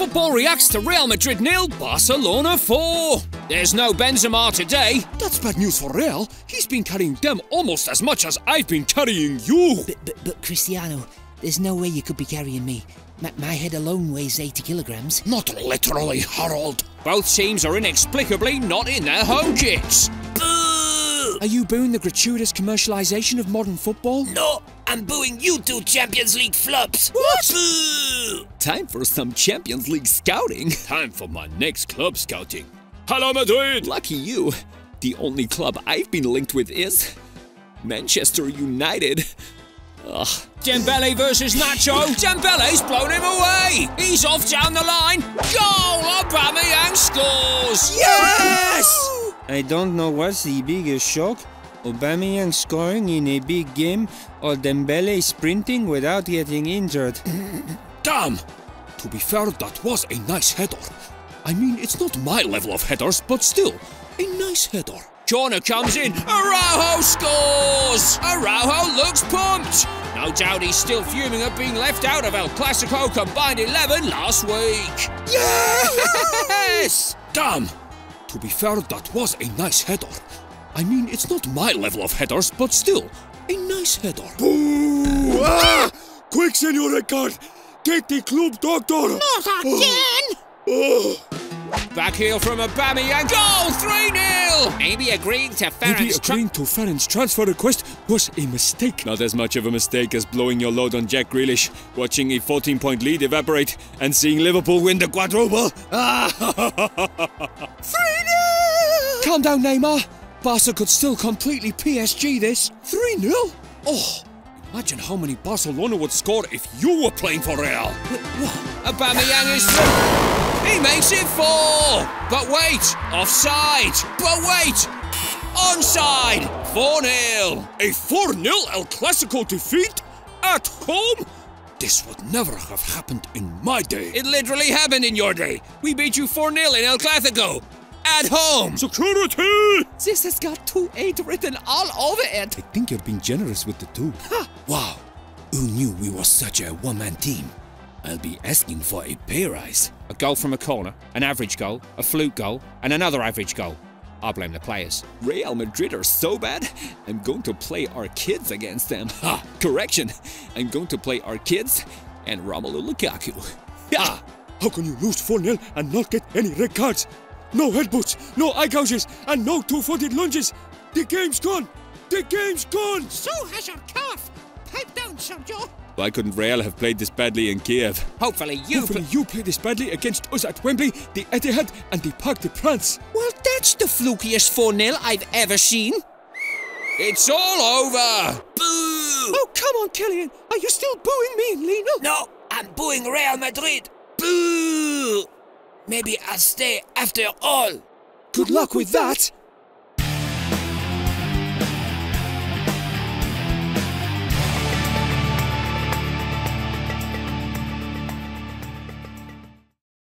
Football reacts to Real Madrid nil, Barcelona 4. There's no Benzema today. That's bad news for Real. He's been carrying them almost as much as I've been carrying you. But, but, but Cristiano, there's no way you could be carrying me. My, my head alone weighs 80 kilograms. Not literally, Harold. Both teams are inexplicably not in their home kits. Boo! Are you booing the gratuitous commercialization of modern football? No, I'm booing you two Champions League flops. What? Boo! Time for some Champions League scouting. Time for my next club scouting. Hello, Madrid! Lucky you. The only club I've been linked with is Manchester United. Ugh. Dembele versus Nacho. Dembele's blown him away. He's off down the line. Goal! Aubameyang scores. Yes! I don't know what's the biggest shock. Aubameyang scoring in a big game or Dembele sprinting without getting injured. Damn! To be fair, that was a nice header. I mean, it's not my level of headers, but still, a nice header. Corner comes in. Araujo scores! Araujo looks pumped. No doubt he's still fuming at being left out of El Clasico combined 11 last week. Yes! Damn! To be fair, that was a nice header. I mean, it's not my level of headers, but still, a nice header. Boo! Ah! Quick, Senor Ricard! Get the club doctor! Not again! Oh. Back heel from Aubameyang. Goal! 3-0! Maybe agreeing to Maybe Ferran's agreeing to Ferran's transfer request was a mistake. Not as much of a mistake as blowing your load on Jack Grealish, watching a 14-point lead evaporate, and seeing Liverpool win the quadruple. Ah! 3-0! Calm down, Neymar. Barca could still completely PSG this. 3-0? Oh, imagine how many Barcelona would score if you were playing for Real. Aubameyang is through. He makes it four. But wait, offside. But wait, onside. 4-0. A 4-0 El Clasico defeat? At home? This would never have happened in my day. It literally happened in your day. We beat you 4-0 in El Clasico. At home. Security! This has got 2-8 written all over it. I think you're being generous with the two. Wow. Who knew we were such a one-man team? I'll be asking for a pay rise. A goal from a corner, an average goal, a fluke goal, and another average goal. I blame the players. Real Madrid are so bad, I'm going to play our kids against them. Ha! Correction! I'm going to play our kids and Romelu Lukaku. Ha! How can you lose 4-0 and not get any red cards? No headbutts, no eye gouges, and no two-footed lunges. The game's gone. The game's gone. So has your calf. Pipe down, Sergio. Why couldn't Real have played this badly in Kiev? Hopefully you... Hopefully you play this badly against us at Wembley, the Etihad, and the Parc des Princes. Well, that's the flukiest 4-0 I've ever seen. It's all over. Boo! Oh, come on, Kylian. Are you still booing me and Lino? No, I'm booing Real Madrid. Maybe I'll stay after all. Good luck with that.